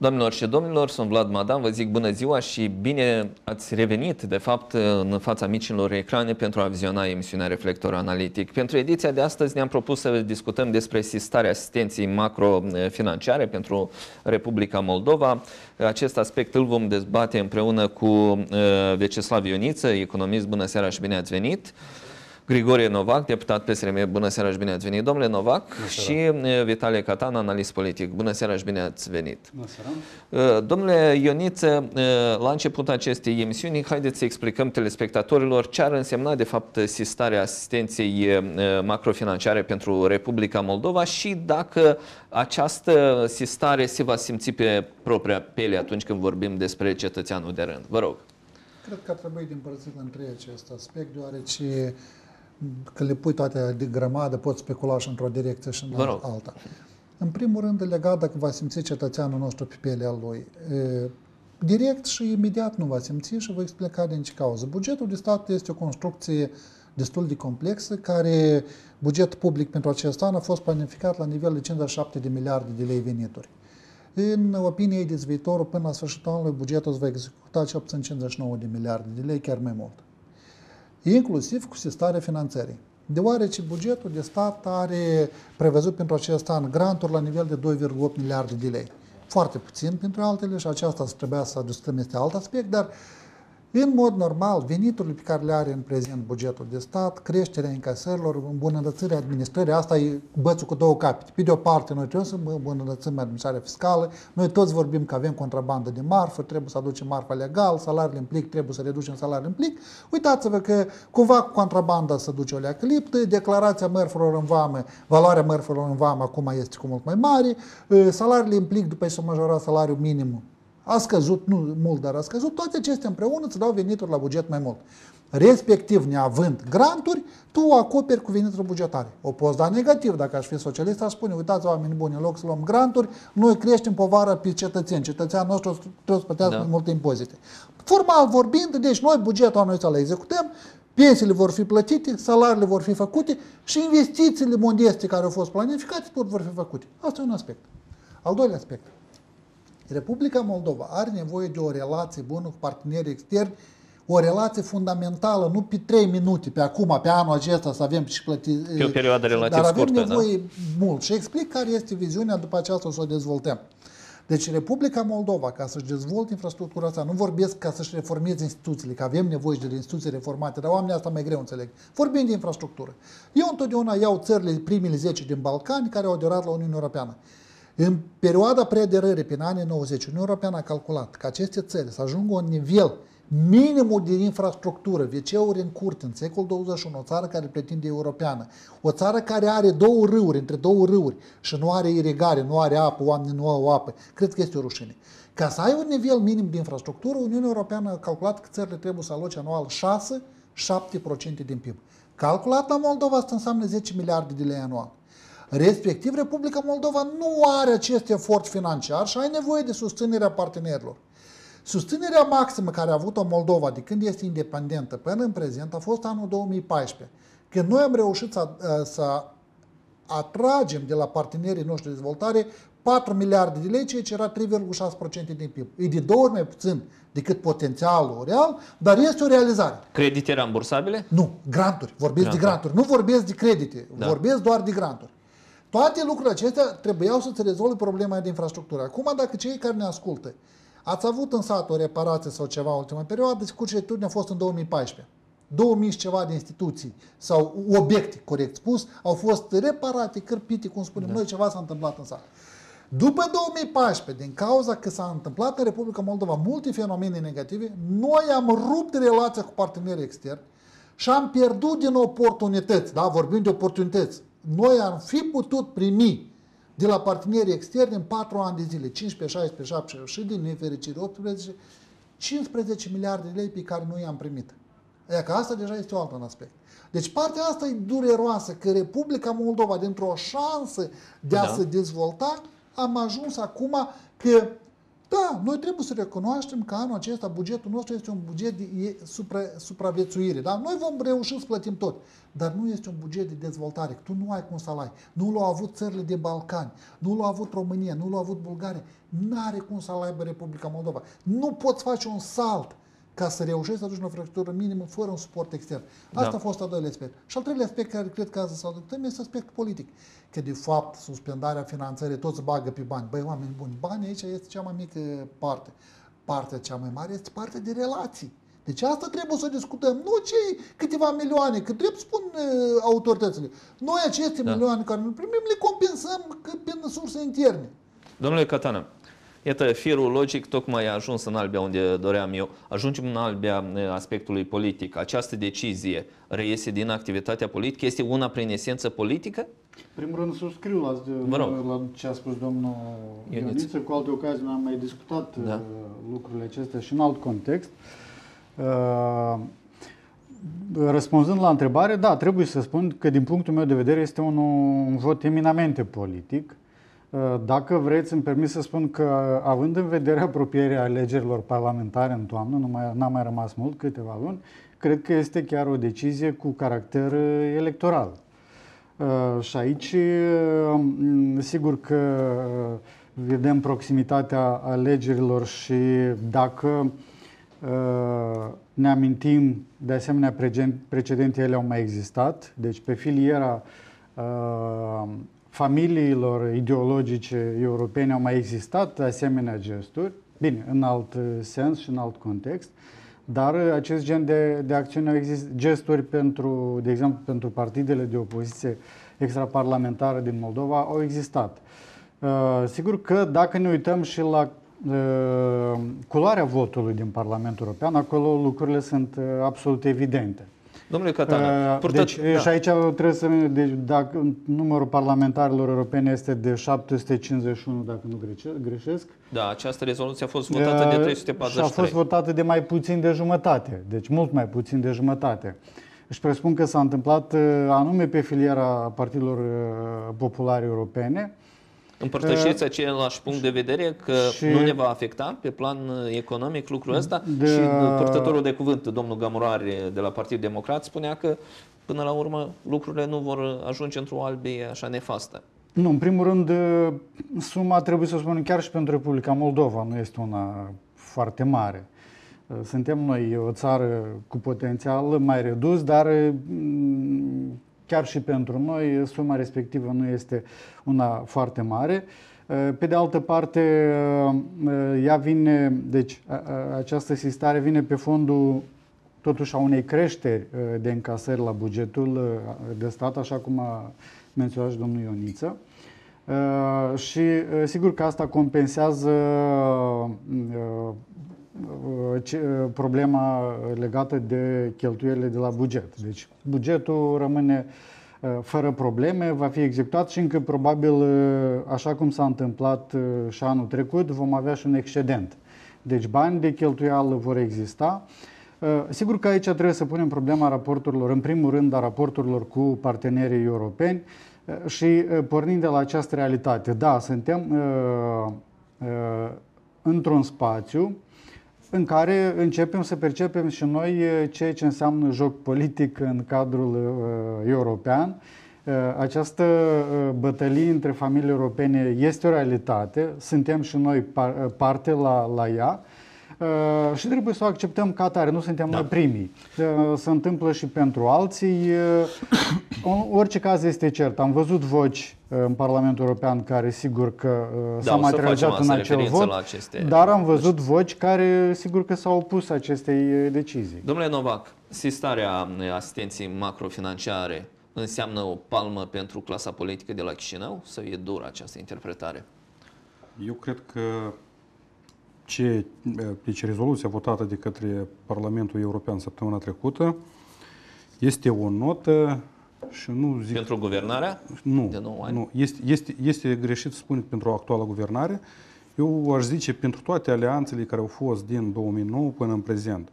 Doamnelor și domnilor, sunt Vlad Madan, vă zic bună ziua și bine ați revenit, de fapt, în fața micilor ecrane pentru a viziona emisiunea Reflector Analitic. Pentru ediția de astăzi ne-am propus să discutăm despre sistarea asistenței macrofinanciare pentru Republica Moldova. Acest aspect îl vom dezbate împreună cu uh, Veceslav Ioniță, economist. Bună seara și bine ați venit! Grigorie Novac, deputat PSRM, bună seara și bine ați venit. Domnule Novac și Vitalie Catan, analist politic, bună seara și bine ați venit. Bună seara. Domnule Ioniță, la începutul acestei emisiuni, haideți să explicăm telespectatorilor ce ar însemna de fapt sistarea asistenței macrofinanciare pentru Republica Moldova și dacă această sistare se va simți pe propria pele atunci când vorbim despre cetățeanul de rând. Vă rog. Cred că ar trebui de împărțit între acest aspect, deoarece că le pui toate de grămadă, poți specula și într-o direcție și în alta. În primul rând, legat dacă va simți cetățeanul nostru pe pielea lui. Direct și imediat nu va simți și vă explica din ce cauză. Bugetul de stat este o construcție destul de complexă, care bugetul public pentru acest an a fost planificat la nivel de 57 de miliarde de lei venituri. În opinia ei de viitorul, până la sfârșitul anului, bugetul se va executa cel puțin 59 de miliarde de lei, chiar mai mult inclusiv cu sistarea finanțării. Deoarece bugetul de stat are prevăzut pentru acest an granturi la nivel de 2,8 miliarde de lei. Foarte puțin pentru altele și aceasta trebuia să discutăm este alt aspect, dar în mod normal, veniturile pe care le are în prezent bugetul de stat, creșterea încasărilor, îmbunătățirea administrării, asta e bățul cu două capete. Pe de o parte, noi trebuie să îmbunătățim administrarea fiscală, noi toți vorbim că avem contrabandă de marfă, trebuie să aducem marfa legal, salariile în plic, trebuie să reducem salariile în plic. Uitați-vă că cumva cu contrabanda să duce o leacă liptă, declarația mărfurilor în vamă, valoarea mărfurilor în vamă acum este cu mult mai mare, salariile în plic după ce s-a majorat salariul minim a scăzut, nu mult, dar a scăzut, toate acestea împreună îți dau venituri la buget mai mult. Respectiv, neavând granturi, tu o acoperi cu venituri bugetare. O poți da negativ, dacă aș fi socialist, aș spune, uitați oameni buni, în loc să luăm granturi, noi creștem povara pe cetățeni. Cetățeanul nostru trebuie să plătească da. multe impozite. Formal vorbind, deci noi bugetul anului să le executăm, pensiile vor fi plătite, salariile vor fi făcute și investițiile modeste care au fost planificate tot vor fi făcute. Asta e un aspect. Al doilea aspect. Republica Moldova are nevoie de o relație bună cu partenerii externi, o relație fundamentală, nu pe 3 minute, pe acum, pe anul acesta să avem și plăti... Pe o perioadă relativ dar avem scurtă, nevoie da? mult. Și explic care este viziunea, după aceasta o să o dezvoltăm. Deci Republica Moldova, ca să-și dezvolte infrastructura asta, nu vorbesc ca să-și reformeze instituțiile, că avem nevoie de instituții reformate, dar oamenii asta mai greu înțeleg. Vorbim de infrastructură. Eu întotdeauna iau țările, primele 10 din Balcani, care au aderat la Uniunea Europeană. În perioada preaderării, prin anii 90, Uniunea Europeană a calculat că aceste țări să ajungă un nivel minimul de infrastructură, WC-uri în curte, în secolul 21, o țară care pretinde europeană, o țară care are două râuri, între două râuri și nu are irigare, nu are apă, oamenii nu au apă, cred că este o rușine. Ca să ai un nivel minim de infrastructură, Uniunea Europeană a calculat că țările trebuie să aloce anual 6-7% din PIB. Calculat la Moldova asta înseamnă 10 miliarde de lei anual. Respectiv, Republica Moldova nu are acest efort financiar și ai nevoie de susținerea partenerilor. Susținerea maximă care a avut-o Moldova de când este independentă până în prezent a fost anul 2014, când noi am reușit să, ă, să atragem de la partenerii noștri de dezvoltare 4 miliarde de lei, ceea ce era 3,6% din PIB. E de două ori mai puțin decât potențialul real, dar este o realizare. Credite rambursabile? Nu, granturi. Vorbesc granturi. de granturi. Nu vorbesc de credite, da. vorbesc doar de granturi. Toate lucrurile acestea trebuiau să-ți rezolve problema de infrastructură. Acum, dacă cei care ne ascultă ați avut în sat o reparație sau ceva în ultima perioadă, curgetul a fost în 2014. 2000 și ceva de instituții sau obiecte, corect spus, au fost reparate, cârpite, cum spunem da. noi, ceva s-a întâmplat în sat. După 2014, din cauza că s-a întâmplat în Republica Moldova multe fenomene negative, noi am rupt relația cu partenerii externi și am pierdut din oportunități, da, vorbim de oportunități, noi am fi putut primi de la partenerii externi în 4 ani de zile, 15, 16, 17 și din nefericire 18, 15 miliarde de lei pe care noi i-am primit. Aia că asta deja este o altă aspect. Deci partea asta e dureroasă, că Republica Moldova, dintr-o șansă de a da. se dezvolta, am ajuns acum că Da, noi trebuie să recunoaștem că anul acesta bugetul nostru este un buget de supra, supraviețuire. Da? Noi vom reuși să plătim tot, dar nu este un buget de dezvoltare. Tu nu ai cum să-l ai. Nu l-au avut țările de Balcani, nu l-au avut România, nu l-au avut Bulgaria. N-are cum să-l aibă Republica Moldova. Nu poți face un salt ca să reușești să aduci o infrastructură minimă fără un suport extern. Asta da. a fost al doilea aspect. Și al treilea aspect care cred că să adoptăm este aspect politic. Că de fapt suspendarea finanțării toți bagă pe bani. Băi, oameni buni, banii aici este cea mai mică parte. Partea cea mai mare este partea de relații. Deci asta trebuie să discutăm, nu cei câteva milioane, că trebuie spun uh, autoritățile. Noi aceste da. milioane care nu primim le compensăm prin surse interne. Domnule Catana, Iată, firul logic tocmai a ajuns în albia unde doream eu. Ajungem în albia aspectului politic. Această decizie reiese din activitatea politică? Este una prin esență politică? primul rând subscriu la, la ce a spus domnul Ioniță. Cu alte ocazii am mai discutat da. Uh, lucrurile acestea și în alt context. Uh, răspunzând la întrebare, da, trebuie să spun că din punctul meu de vedere este un, un vot eminamente politic. Uh, dacă vreți, îmi permis să spun că, având în vedere apropierea alegerilor parlamentare în toamnă, nu mai, n-a mai rămas mult, câteva luni, cred că este chiar o decizie cu caracter uh, electoral. Uh, și aici, sigur că vedem proximitatea alegerilor și dacă ne amintim, de asemenea, precedente ele au mai existat, deci pe filiera familiilor ideologice europene au mai existat asemenea gesturi, bine, în alt uh, sens și în alt context, dar uh, acest gen de, de acțiuni au existat, gesturi pentru, de exemplu, pentru partidele de opoziție extraparlamentară din Moldova au existat. Uh, sigur că dacă ne uităm și la uh, culoarea votului din Parlamentul European, acolo lucrurile sunt uh, absolut evidente. Domnule Catana, uh, purtat, deci, da. și aici trebuie să deci, dacă numărul parlamentarilor europene este de 751, dacă nu greșesc. Da, această rezoluție a fost votată uh, de 343. Și a fost votată de mai puțin de jumătate, deci mult mai puțin de jumătate. Își presupun că s-a întâmplat uh, anume pe filiera partidelor uh, populare europene, Împărtășiți același punct de vedere că și nu ne va afecta pe plan uh, economic lucrul ăsta? De... Și uh, purtătorul de cuvânt, domnul Gamurari de la Partidul Democrat, spunea că până la urmă lucrurile nu vor ajunge într-o albie așa nefastă. Nu, în primul rând, uh, suma, trebuie să spunem, chiar și pentru Republica Moldova nu este una foarte mare. Suntem noi o țară cu potențial mai redus, dar chiar și pentru noi suma respectivă nu este una foarte mare. Pe de altă parte, ea vine, deci această sistare vine pe fondul totuși a unei creșteri de încasări la bugetul de stat, așa cum a menționat și domnul Ioniță. Și sigur că asta compensează problema legată de cheltuielile de la buget. Deci bugetul rămâne fără probleme, va fi executat și încă probabil, așa cum s-a întâmplat și anul trecut, vom avea și un excedent. Deci bani de cheltuială vor exista. Sigur că aici trebuie să punem problema raporturilor, în primul rând, a raporturilor cu partenerii europeni și pornind de la această realitate. Da, suntem într-un spațiu în care începem să percepem și noi ceea ce înseamnă joc politic în cadrul uh, european. Uh, această uh, bătălie între familii europene este o realitate, suntem și noi par, parte la, la ea Uh, și trebuie să o acceptăm ca atare, nu suntem da. noi primii. Uh, se întâmplă și pentru alții. Uh, orice caz este cert. Am văzut voci în Parlamentul European care sigur că da, s-au materializat în acel vot, aceste... dar am văzut voci care sigur că s-au opus acestei decizii. Domnule Novac, sistarea asistenții macrofinanciare înseamnă o palmă pentru clasa politică de la Chișinău sau e dură această interpretare? Eu cred că ce, deci rezoluția votată de către Parlamentul European săptămâna trecută este o notă și nu zic... Pentru guvernarea nu, de 9 ani? Nu, este, este, este greșit să spun pentru actuala guvernare. Eu aș zice pentru toate alianțele care au fost din 2009 până în prezent.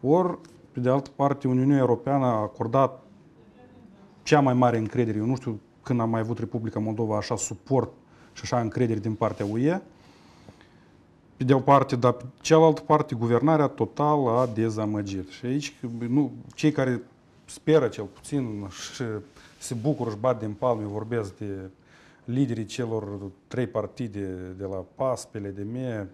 Ori, pe de altă parte, Uniunea Europeană a acordat cea mai mare încredere. Eu nu știu când a mai avut Republica Moldova așa suport și așa încredere din partea UE pe de o parte, dar pe cealaltă parte, guvernarea total a dezamăgit. Și aici, nu, cei care speră cel puțin și se bucură, și bat din palme, vorbesc de liderii celor trei partide de la PAS, PLDM,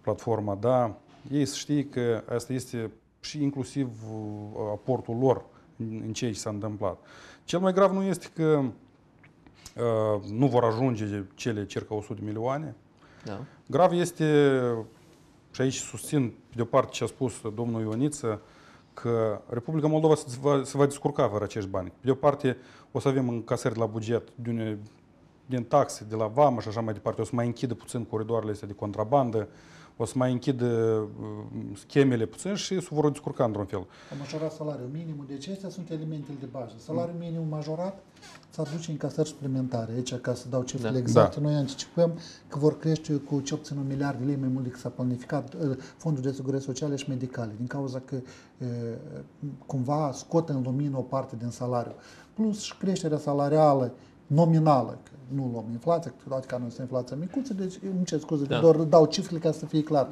Platforma Da, ei să știe că asta este și inclusiv aportul lor în ce s-a întâmplat. Cel mai grav nu este că uh, nu vor ajunge cele circa 100 de milioane. Da. Grav este, și aici susțin pe de o parte ce a spus domnul Ioniță, că Republica Moldova se va, se va descurca fără acești bani. Pe de o parte, o să avem încasări la buget din, din taxe, de la vamă și așa mai departe. O să mai închidă puțin coridoarele astea de contrabandă o să mai închidă uh, schemele puțin și se vor descurca într-un fel. A majorat salariul minim, deci acestea sunt elementele de bază. Salariul minim majorat să aduce încasări suplimentare. Aici, ca să dau cifrele da. exacte, da. noi anticipăm că vor crește cu ce obțin un miliard de lei mai mult decât s-a planificat uh, fondul de asigurări sociale și medicale, din cauza că uh, cumva scot în lumină o parte din salariu. Plus și creșterea salarială nominală, că nu luăm inflația, toate că nu este inflația micuță, deci îmi cer scuze, da. doar dau cifrele ca să fie clar.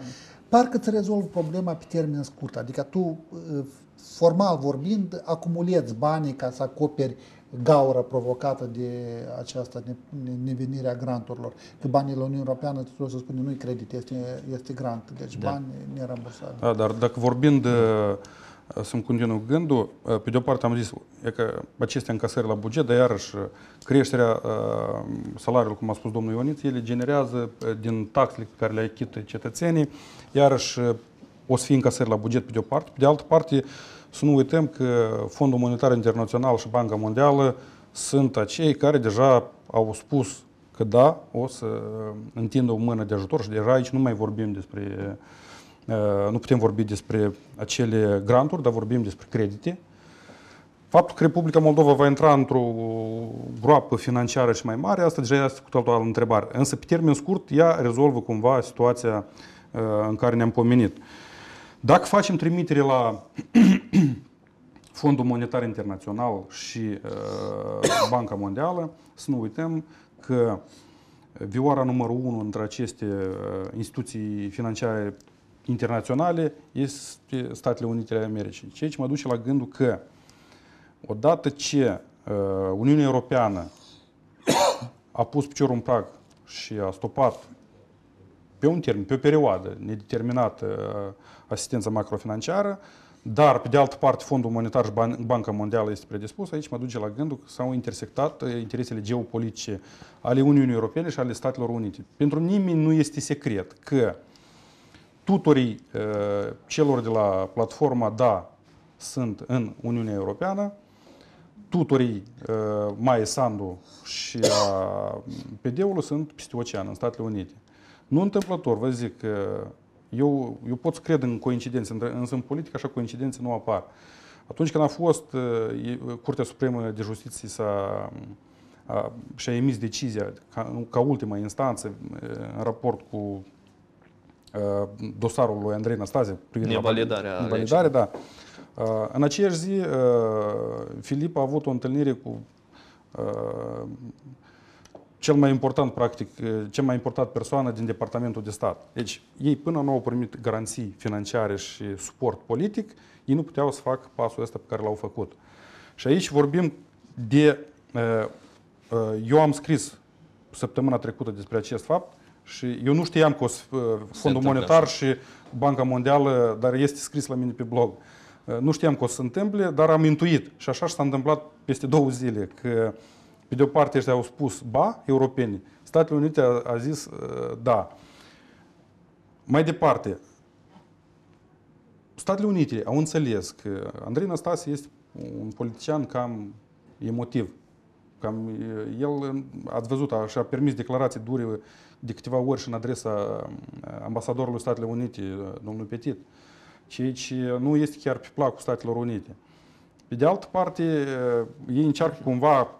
Parcă îți rezolv problema pe termen scurt, adică tu, uh, formal vorbind, acumulezi banii ca să acoperi gaură provocată de această nevenire a granturilor. Că banii la Uniunea Europeană, trebuie să spune, nu-i credit, este, este grant, deci da. bani nerambursabili. Da, dar dacă vorbim de să-mi continuu gândul. Pe de o parte am zis că aceste încasări la buget, dar iarăși creșterea salariului, cum a spus domnul Ionit, ele generează din taxele pe care le achită cetățenii, iarăși o să fie încasări la buget pe de o parte. Pe de altă parte, să nu uităm că Fondul Monetar Internațional și Banca Mondială sunt acei care deja au spus că da, o să întindă o mână de ajutor și deja aici nu mai vorbim despre uh, Uh, nu putem vorbi despre acele granturi, dar vorbim despre credite. Faptul că Republica Moldova va intra într-o groapă financiară și mai mare, asta deja este cu totul altă întrebare. Însă, pe termen scurt, ea rezolvă cumva situația uh, în care ne-am pomenit. Dacă facem trimitere la Fondul Monetar Internațional și uh, Banca Mondială, să nu uităm că vioara numărul unu între aceste instituții financiare internaționale este Statele Unite ale Americii. Ceea ce mă duce la gândul că odată ce uh, Uniunea Europeană a pus piciorul în prag și a stopat pe un termen, pe o perioadă nedeterminată uh, asistența macrofinanciară, dar, pe de altă parte, Fondul Monetar și Banca Mondială este predispus, aici mă duce la gândul că s-au intersectat uh, interesele geopolitice ale Uniunii Europene și ale Statelor Unite. Pentru nimeni nu este secret că tutorii uh, celor de la platforma DA sunt în Uniunea Europeană, tutorii uh, Mai Sandu și a PD-ului sunt peste ocean, în Statele Unite. Nu întâmplător, vă zic că eu, eu pot să cred în coincidențe, însă în politică așa coincidențe nu apar. Atunci când a fost uh, Curtea Supremă de Justiție s-a, și-a emis decizia ca, ca ultima instanță în raport cu Uh, dosarul lui Andrei Năstase privind Nevalidarea invalidare, da. Uh, în aceeași zi, uh, Filip a avut o întâlnire cu cel mai important, practic, cea mai important persoană din Departamentul de Stat. Deci, ei până nu au primit garanții financiare și suport politic, ei nu puteau să facă pasul ăsta pe care l-au făcut. Și aici vorbim de... Eu am scris săptămâna trecută despre acest fapt, și eu nu știam că o să, uh, Fondul Monetar așa. și Banca Mondială, dar este scris la mine pe blog. Uh, nu știam că o să se întâmple, dar am intuit. Și așa s-a întâmplat peste două zile, că pe de o parte ăștia au spus ba, europeni, Statele Unite a, a zis uh, da. Mai departe, Statele Unite au înțeles că Andrei Năstase este un politician cam emotiv. Cam, el, ați văzut, și-a permis declarații dure de câteva ori și în adresa ambasadorului Statele Unite, domnul Petit, ceea ce nu este chiar pe placul Statelor Unite. Pe de altă parte, ei încearcă cumva,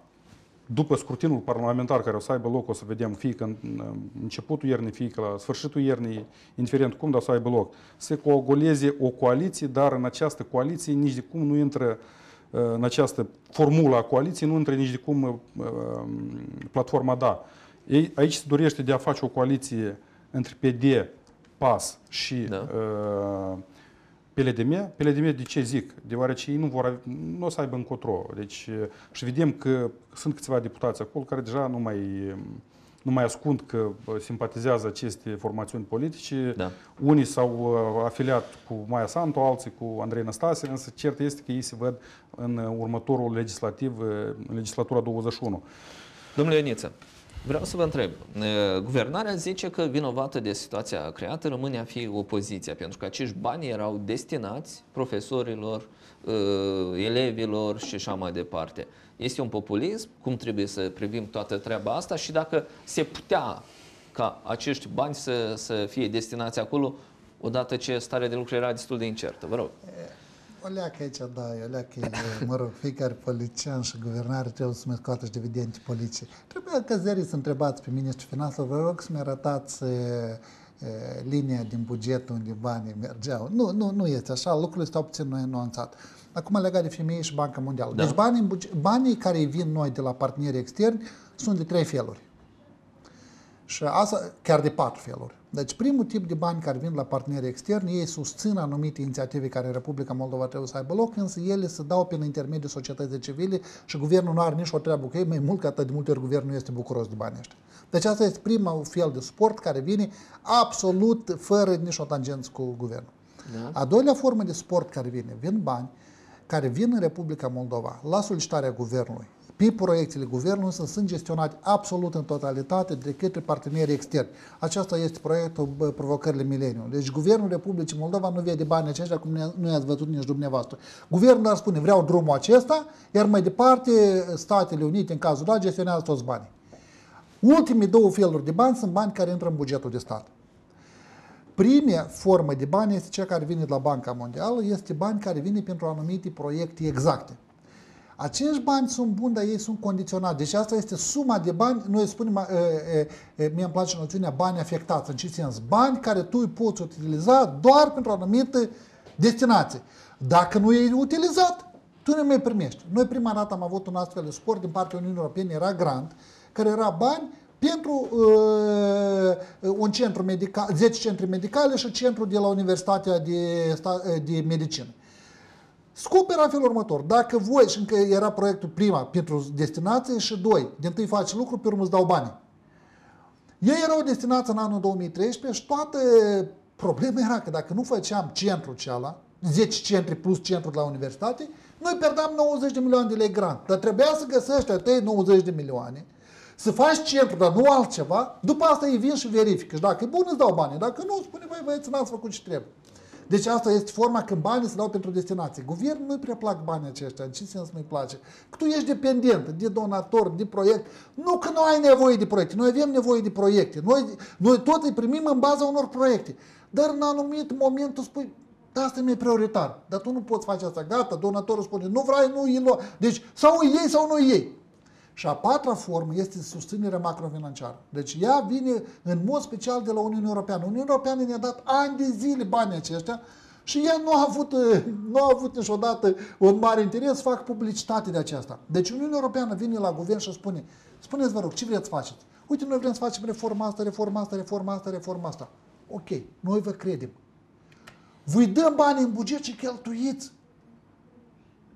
după scrutinul parlamentar care o să aibă loc, o să vedem, fie că în începutul iernii, fie că la sfârșitul iernii, indiferent cum, dar o să aibă loc, să coaguleze o coaliție, dar în această coaliție nici de cum nu intră în această formulă a coaliției, nu intră nici de cum platforma DA. Ei, aici se dorește de a face o coaliție între PD PAS și da. uh, PLDM. PLDM de ce zic? Deoarece ei nu, vor, nu o să aibă încotro. Deci, și vedem că sunt câțiva deputați acolo care deja nu mai nu mai ascund că simpatizează aceste formațiuni politice. Da. Unii s-au afiliat cu Maia Santo, alții cu Andrei Năstase, însă cert este că ei se văd în următorul legislativ, în legislatura 21. Domnule Ioniță, vreau să vă întreb. Guvernarea zice că vinovată de situația creată rămâne a fi opoziția, pentru că acești bani erau destinați profesorilor, elevilor și așa mai departe. Este un populism? Cum trebuie să privim toată treaba asta și dacă se putea ca acești bani să, să fie destinați acolo odată ce starea de lucru era destul de incertă? Vă rog. O leacă aici, da, o leacă, mă rog, fiecare politician și guvernare trebuie să-mi scoată și dividende politice. Trebuie ca zerii să întrebați pe ministrul finanțelor, vă rog să-mi arătați e, linia din buget unde banii mergeau. Nu, nu, nu este așa, lucrurile stau puțin nuanțat. Acum legat de femei și Banca Mondială. Da. Deci banii, banii care vin noi de la parteneri externi sunt de trei feluri. Și asta chiar de patru feluri. Deci primul tip de bani care vin la parteneri externi, ei susțin anumite inițiative care Republica Moldova trebuie să aibă loc, însă ele se dau prin intermediul societății civile și guvernul nu are nici o treabă cu ei, mai mult ca atât de multe ori guvernul este bucuros de banii ăștia. Deci asta este primul fel de sport care vine absolut fără nici o tangență cu guvernul. Da. A doilea formă de sport care vine, vin bani care vin în Republica Moldova la solicitarea guvernului, pe proiectele guvernului să sunt gestionate absolut în totalitate de către parteneri externi. Aceasta este proiectul Provocările Mileniului. Deci Guvernul Republicii Moldova nu vede banii aceștia cum nu i-ați văzut nici dumneavoastră. Guvernul ar spune vreau drumul acesta, iar mai departe Statele Unite în cazul ăla gestionează toți banii. Ultimii două feluri de bani sunt bani care intră în bugetul de stat. Prima formă de bani este cea care vine de la Banca Mondială, este bani care vine pentru anumite proiecte exacte. Acești bani sunt buni, dar ei sunt condiționați. Deci asta este suma de bani, noi spunem, mie îmi place noțiunea bani afectați. În ce sens? Bani care tu îi poți utiliza doar pentru o anumită destinație. Dacă nu e utilizat, tu nu mai primești. Noi prima dată am avut un astfel de sport din partea Uniunii Europene, era grant, care era bani pentru uh, un centru medical, 10 centri medicale și centru de la Universitatea de, de Medicină. Scopul era felul următor. Dacă voi, și încă era proiectul prima pentru destinație și doi, din tâi faci lucru, pe urmă îți dau bani. Ei erau destinați în anul 2013 și toată problema era că dacă nu făceam centrul ceala, 10 centri plus centru de la universitate, noi pierdam 90 de milioane de lei grant. Dar trebuia să găsești atâi 90 de milioane să faci centru, dar nu altceva, după asta ei vin și verifică. Și dacă e bun, îți dau bani. Dacă nu, spune, băi, băieți, n-ați făcut ce trebuie. Deci asta este forma când banii se dau pentru destinație. Guvernul nu-i prea plac banii aceștia. În ce sens nu-i place? Că tu ești dependent de donator, de proiect. Nu că nu ai nevoie de proiecte. Noi avem nevoie de proiecte. Noi, noi tot îi primim în baza unor proiecte. Dar în anumit moment tu spui, da, asta e prioritar. Dar tu nu poți face asta. Gata, donatorul spune, nu vrei, nu îi lua. Deci sau ei sau nu ei. Și a patra formă este susținerea macrofinanciară. Deci ea vine în mod special de la Uniunea Europeană. Uniunea Europeană ne-a dat ani de zile banii aceștia și ea nu a avut, nu a avut niciodată un mare interes să facă publicitate de aceasta. Deci Uniunea Europeană vine la guvern și spune, spuneți vă rog, ce vreți să faceți? Uite, noi vrem să facem reforma asta, reforma asta, reforma asta, reforma asta. Ok, noi vă credem. Voi dăm bani în buget și cheltuiți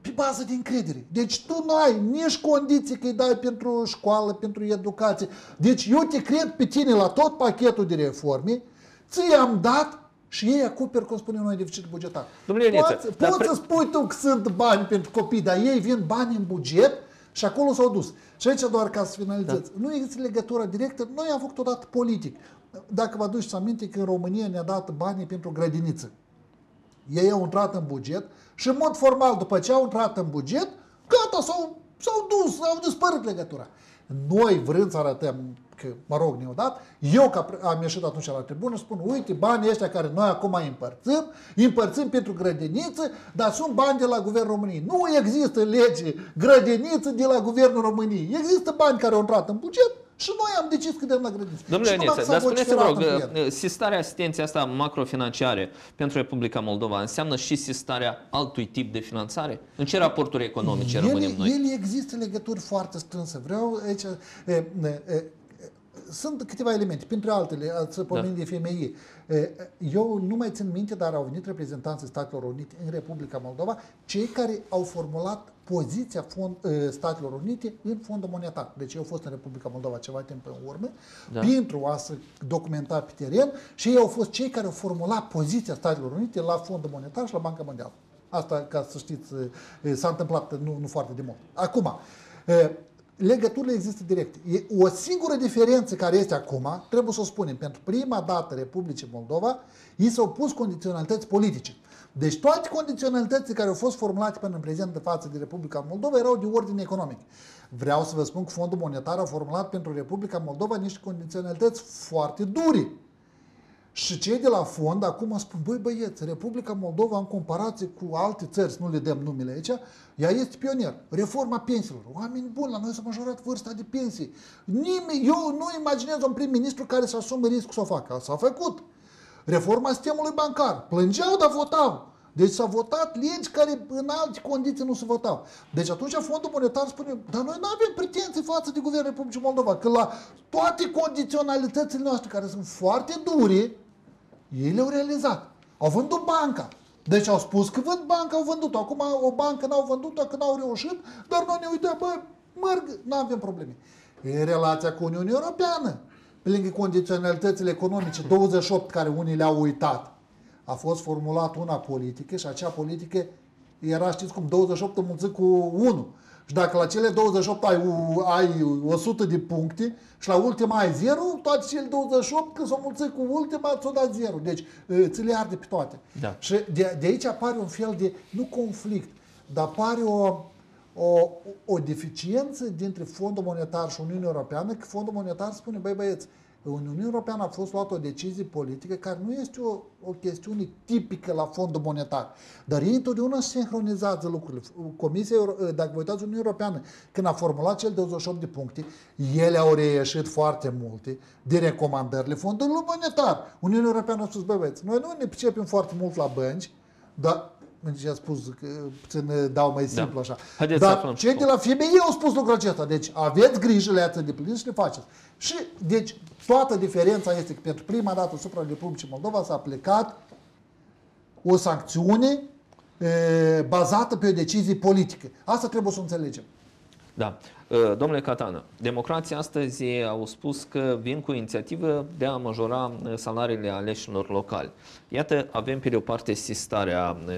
pe bază de încredere. Deci tu nu ai nici condiții că îi dai pentru școală, pentru educație. Deci eu te cred pe tine la tot pachetul de reforme, ți-am dat și ei acoperă, cum spunem noi, deficit bugetar. Domnule Poți, poți pre... să spui tu că sunt bani pentru copii, dar ei vin bani în buget și acolo s-au dus. Și aici doar ca să finalizez. Da. Nu există legătură directă. Noi am făcut odată politic. Dacă vă aduceți aminte că în România ne-a dat banii pentru grădiniță. Ei au intrat în buget și în mod formal, după ce au intrat în buget, gata, s-au, s-au dus, au dispărut legătura. Noi, vrând să arătăm că, mă rog, ne-au dat, eu că am ieșit atunci la tribună, spun, uite, banii ăștia care noi acum îi împărțim, îi împărțim pentru grădiniță, dar sunt bani de la Guvernul României. Nu există lege grădiniță de la Guvernul României. Există bani care au intrat în buget, și noi am decis că dăm la grădiniță. Domnule Aniță, dar spuneți-vă rog, sistarea asistenței asta macrofinanciare pentru Republica Moldova înseamnă și sistarea altui tip de finanțare? În ce raporturi economice ele, rămânem noi? Ele există legături foarte strânse. Vreau aici... E, e, sunt câteva elemente, printre altele, să pomenim da. de FMI. Eu nu mai țin minte, dar au venit reprezentanții Statelor Unite în Republica Moldova, cei care au formulat poziția fond, Statelor Unite în fondul monetar. Deci eu au fost în Republica Moldova ceva timp în urmă, da. pentru a se documenta pe teren și ei au fost cei care au formulat poziția Statelor Unite la fondul monetar și la Banca Mondială. Asta, ca să știți, s-a întâmplat nu, nu foarte de mult. Acum, legăturile există direct. E o singură diferență care este acum, trebuie să o spunem, pentru prima dată Republicii Moldova, i s-au pus condiționalități politice. Deci toate condiționalitățile care au fost formulate până în prezent de față de Republica Moldova erau de ordine economic. Vreau să vă spun că Fondul Monetar a formulat pentru Republica Moldova niște condiționalități foarte dure. Și cei de la fond acum spun, băi băieți, Republica Moldova în comparație cu alte țări, nu le dăm numele aici, ea este pionier. Reforma pensiilor. Oameni buni, la noi s-a majorat vârsta de pensii. Nimeni, eu nu imaginez un prim-ministru care să asume riscul să o facă. S-a făcut. Reforma sistemului bancar. Plângeau, dar votau. Deci s-a votat legi care în alte condiții nu se votau. Deci atunci Fondul Monetar spune, dar noi nu avem pretenții față de Guvernul Republicii Moldova, că la toate condiționalitățile noastre, care sunt foarte dure, ei le-au realizat. Au vândut banca. Deci au spus că vând banca, au vândut-o. Acum o bancă n-au vândut-o, că n-au reușit, dar noi ne uităm, bă, mărg, nu avem probleme. E relația cu Uniunea Europeană. Pe lângă condiționalitățile economice, 28 care unii le-au uitat, a fost formulat una politică și acea politică era, știți cum, 28 înmulțit cu 1. Și dacă la cele 28 ai, ai 100 de puncte și la ultima ai 0, toate cele 28, când s-o mulți cu ultima, ți-o dat 0. Deci ți le arde pe toate. Da. Și de, de aici apare un fel de, nu conflict, dar apare o, o, o deficiență dintre Fondul Monetar și Uniunea Europeană, că Fondul Monetar spune, băi băieți, în Uniunea Europeană a fost luată o decizie politică care nu este o, o chestiune tipică la fondul monetar, dar ei întotdeauna sincronizează lucrurile. Comisia, dacă vă uitați Uniunea Europeană, când a formulat cel 28 de puncte, ele au reieșit foarte multe de recomandările fondului monetar. Uniunea Europeană a spus, bă, noi nu ne pricepem foarte mult la bănci, dar ce a spus, că puțin dau mai da. simplu da. așa. Haideți Dar cei de la FMI au spus lucrul acesta. Deci aveți grijă, le-ați de plin și le faceți. Și, deci, toată diferența este că pentru prima dată supra Republicii Moldova s-a aplicat o sancțiune e, bazată pe o decizie politică. Asta trebuie să o înțelegem. Da. Uh, domnule Catană, democrații astăzi au spus că vin cu inițiativă de a majora uh, salariile aleșilor locali. Iată, avem pe de o parte sistarea uh,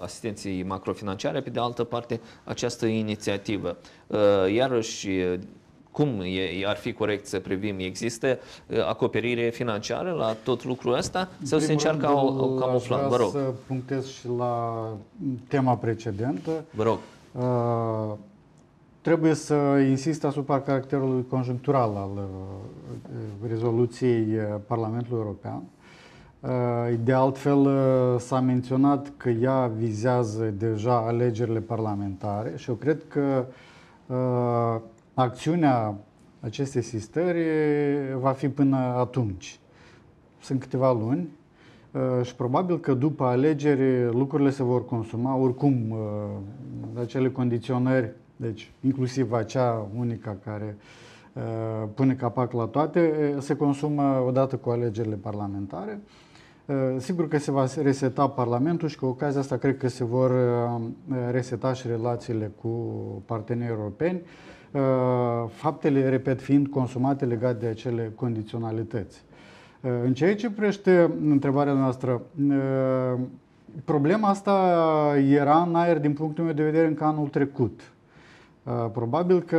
asistenței macrofinanciare, pe de altă parte această inițiativă. Iarăși, cum e, ar fi corect să privim? Există acoperire financiară la tot lucrul ăsta sau se încearcă o, o camufla? Vă rog. să punctez și la tema precedentă. Vă rog. Uh, Trebuie să insist asupra caracterului conjunctural al uh, rezoluției uh, Parlamentului European. Uh, de altfel, s-a menționat că ea vizează deja alegerile parlamentare și eu cred că acțiunea acestei sistări va fi până atunci. Sunt câteva luni și probabil că după alegeri lucrurile se vor consuma. Oricum, acele condiționări deci inclusiv acea unică care uh, pune capac la toate, uh, se consumă odată cu alegerile parlamentare. Uh, sigur că se va reseta Parlamentul și cu ocazia asta cred că se vor reseta și relațiile cu partenerii europeni, faptele, repet, fiind consumate legate de acele condiționalități. În ceea ce privește întrebarea noastră, problema asta era în aer din punctul meu de vedere încă anul trecut. Uh, probabil că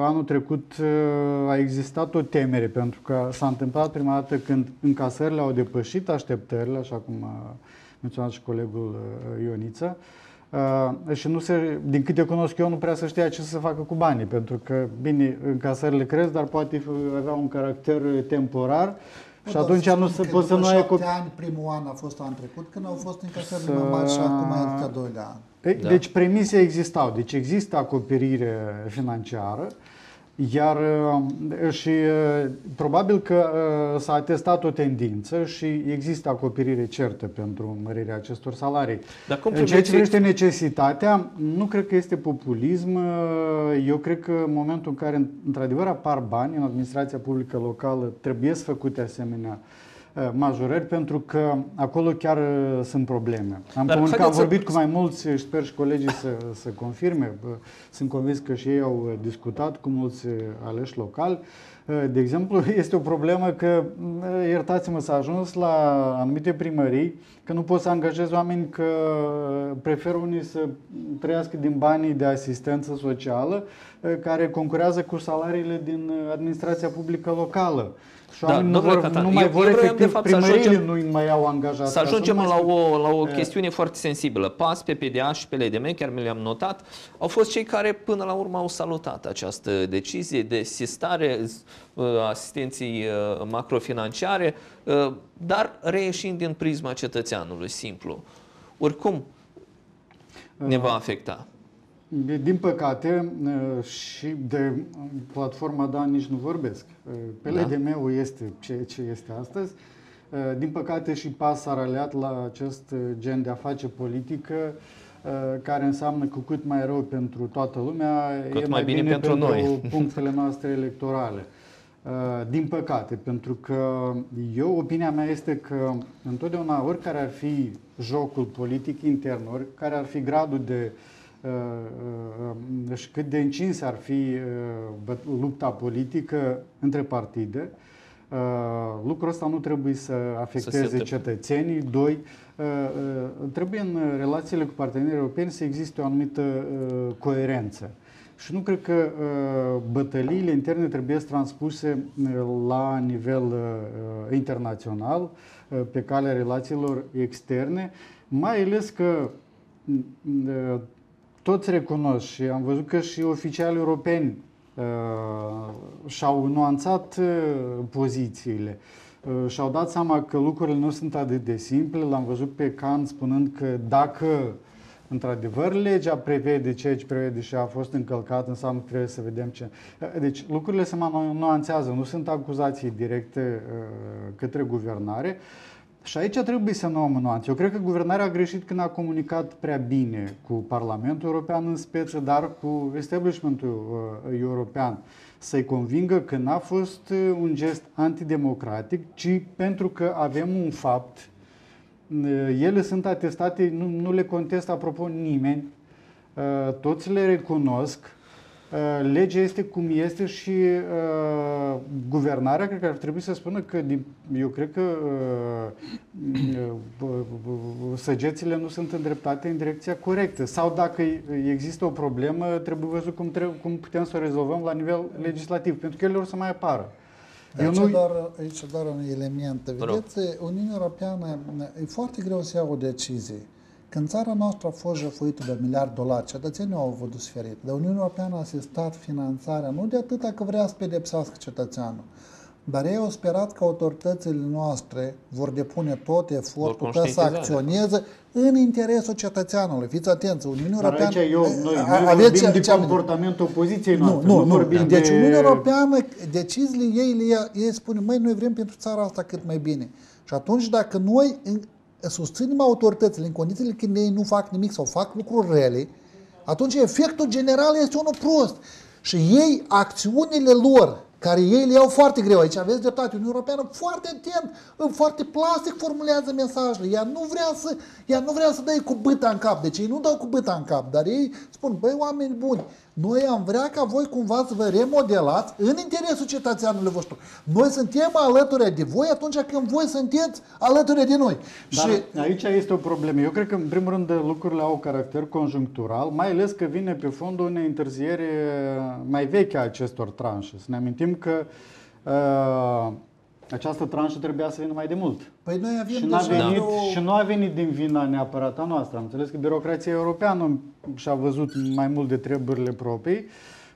anul trecut uh, a existat o temere, pentru că s-a întâmplat prima dată când încasările au depășit așteptările, așa cum a menționat și colegul uh, Ioniță, și nu se, din câte cunosc eu, nu prea să știa ce să facă cu banii, pentru că, bine, încasările cresc, dar poate avea un caracter temporar și atunci nu se poate să nu ai... ani, primul an a fost anul trecut, când au fost încasările mai mari și acum e al doilea an. Da. Deci premise existau. Deci există acoperire financiară. Iar și probabil că s-a atestat o tendință și există acoperire certă pentru mărirea acestor salarii. Dar cum în ceea ce privește necesitatea, nu cred că este populism. Eu cred că în momentul în care într-adevăr apar bani în administrația publică locală, trebuie să făcute asemenea Uh, majorări pentru că acolo chiar uh, sunt probleme. Am, Dar comunicat, am vorbit să... cu mai mulți și sper și colegii să, să confirme. Sunt convins că și ei au uh, discutat cu mulți aleși locali. De exemplu, este o problemă că, iertați-mă, s-a ajuns la anumite primării că nu poți să angajezi oameni că preferă unii să trăiască din banii de asistență socială care concurează cu salariile din administrația publică locală. Și da, nu, vor, Catan, nu mai eu, vor eu efectiv, de fapt, primăriile nu mai au angajat. Să ajungem să la, o, la o chestiune foarte sensibilă. PAS, PPDA și PLDM, chiar mi le-am notat, au fost cei care până la urmă au salutat această decizie de sistare uh, asistenții uh, macrofinanciare, uh, dar reieșind din prisma cetățeanului simplu. Oricum, ne va afecta. Din păcate, și de platforma Da nici nu vorbesc. PLDM-ul da. este ceea ce este astăzi. Din păcate și PAS a raleat la acest gen de a face politică care înseamnă cu cât mai rău pentru toată lumea, cât e mai bine, bine pentru, pentru noi. punctele noastre electorale. Din păcate, pentru că eu, opinia mea este că întotdeauna, oricare ar fi jocul politic intern, oricare ar fi gradul de uh, Uh, uh, uh, și cât de încins ar fi lupta politică între partide, lucrul ăsta nu trebuie să afecteze să cetățenii. Doi, trebuie în relațiile cu partenerii europeni să existe o anumită coerență. Și nu cred că bătăliile interne trebuie transpuse la nivel internațional, pe calea relațiilor externe, mai ales că toți recunosc și am văzut că și oficialii europeni uh, și-au nuanțat uh, pozițiile. Uh, și-au dat seama că lucrurile nu sunt atât de simple. L-am văzut pe Kant spunând că dacă într-adevăr legea prevede ceea ce prevede și a fost încălcat, înseamnă că trebuie să vedem ce. Uh, deci lucrurile se nuanțează, nu sunt acuzații directe uh, către guvernare. Uh, și aici trebuie să luăm nuanțe. Eu cred că guvernarea a greșit când a comunicat prea bine cu Parlamentul European în speță, dar cu establishmentul uh, european să-i convingă că n-a fost uh, un gest antidemocratic, ci pentru că avem un fapt. Uh, ele sunt atestate, nu, nu le contestă apropo nimeni, uh, toți le recunosc, Uh, legea este cum este și uh, guvernarea cred că ar trebui să spună că eu cred că uh, uh, săgețile nu sunt îndreptate în direcția corectă sau dacă există o problemă trebuie văzut cum, trebuie, cum putem să o rezolvăm la nivel legislativ pentru că ele or să mai apară. Aici, eu nu... doar, aici doar un element. Vedeți, Uniunea Europeană e foarte greu să ia o decizie. Când țara noastră a fost jefuită de miliard dolari, cetățenii au avut de suferit. De Uniunea Europeană a asistat finanțarea, nu de atâta că vrea să pedepsească cetățeanul, dar ei au sperat că autoritățile noastre vor depune tot efortul ca să acționeze în interesul cetățeanului. Fiți atenți, Uniunea Europeană... Aici eu, noi, noi aveți, vorbim de comportamentul opoziției noastre. Nu, nu, nu. Deci de... Uniunea Europeană, deciziile ei, le ia, ei spune, măi, noi vrem pentru țara asta cât mai bine. Și atunci dacă noi susținem autoritățile în condițiile când ei nu fac nimic sau fac lucruri rele, atunci efectul general este unul prost. Și ei, acțiunile lor, care ei le iau foarte greu. Aici aveți dreptate. Uniunea Europeană foarte atent, foarte plastic formulează mesajele. Ea nu vrea să, ea nu vrea să dai cu băta în cap. Deci ei nu dau cu băta în cap, dar ei spun, băi, oameni buni, noi am vrea ca voi cumva să vă remodelați în interesul cetățeanului vostru. Noi suntem alături de voi atunci când voi sunteți alături de noi. Dar și... aici este o problemă. Eu cred că, în primul rând, lucrurile au caracter conjunctural, mai ales că vine pe fondul unei întârzieri mai veche a acestor tranșe. Să ne amintim că uh, această tranșă trebuia să vină mai de mult. Păi noi avem și, n-a venit, o... și nu a venit din vina neapărat a noastră. Am înțeles că birocrația europeană și-a văzut mai mult de treburile proprii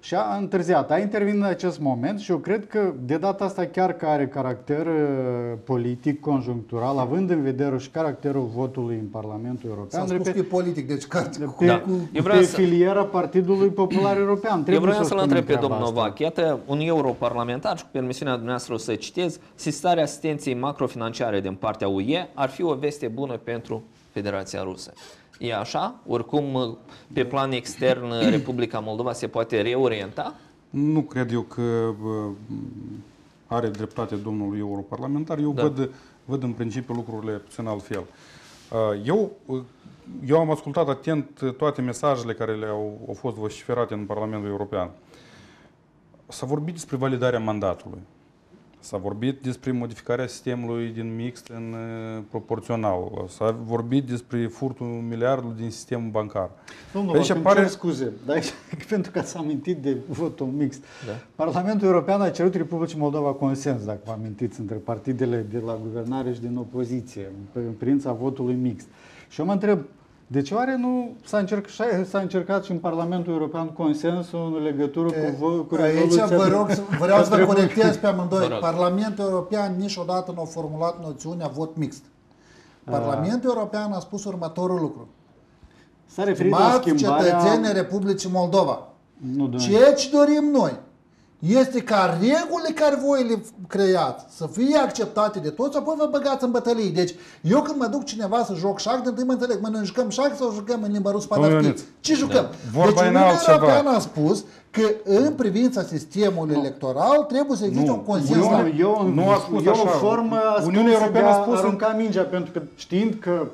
și a întârziat. A intervenit în acest moment și eu cred că de data asta chiar că are caracter uh, politic, conjunctural, având în vedere și caracterul votului în Parlamentul European. S-a spus că e politic, deci ca, pe, da. cu, eu vreau pe să... filiera Partidului Popular European. Trebuie eu vreau să să-l întreb pe domnul Novac. Iată, un europarlamentar, și cu permisiunea dumneavoastră o să citez, sistarea asistenței macrofinanciare din partea UE ar fi o veste bună pentru Federația Rusă. E așa? Oricum, pe plan extern, Republica Moldova se poate reorienta? Nu cred eu că are dreptate domnul europarlamentar. Eu da. văd, văd în principiu lucrurile puțin altfel. Eu, eu am ascultat atent toate mesajele care le-au au fost vociferate în Parlamentul European. S-a vorbit despre validarea mandatului. S-a vorbit despre modificarea sistemului din mixt în uh, proporțional. S-a vorbit despre furtul miliardului din sistemul bancar. Domnul, deci apare... scuze, dar pentru că s-a amintit de votul mixt. Da. Parlamentul European a cerut Republicii Moldova consens, dacă vă amintiți, între partidele de la guvernare și din opoziție, în privința votului mixt. Și eu mă întreb, deci oare nu s-a încercat, s-a încercat și în Parlamentul European consensul în legătură e, cu, cu rezoluția? Aici vă rog, vreau să vă conectez pe amândoi. Parlamentul European niciodată nu a formulat noțiunea vot mixt. Parlamentul a. European a spus următorul lucru. S-a referit la schimbarea... cetățenii Republicii Moldova. Nu, Ceea ce dorim noi este ca regulile care voi le creați să fie acceptate de toți, apoi vă băgați în bătălii. Deci, eu când mă duc cineva să joc șac, de întâi mă înțeleg, mă, noi jucăm șac sau jucăm în limba rusă Ce jucăm? Da. Deci, Uniunea Europeană a spus că în privința sistemului nu. electoral trebuie să existe nu. un consens. Eu, eu, nu a spus eu așa. în formă a Uniunea Europeană a spus arunca mingea, pentru că știind că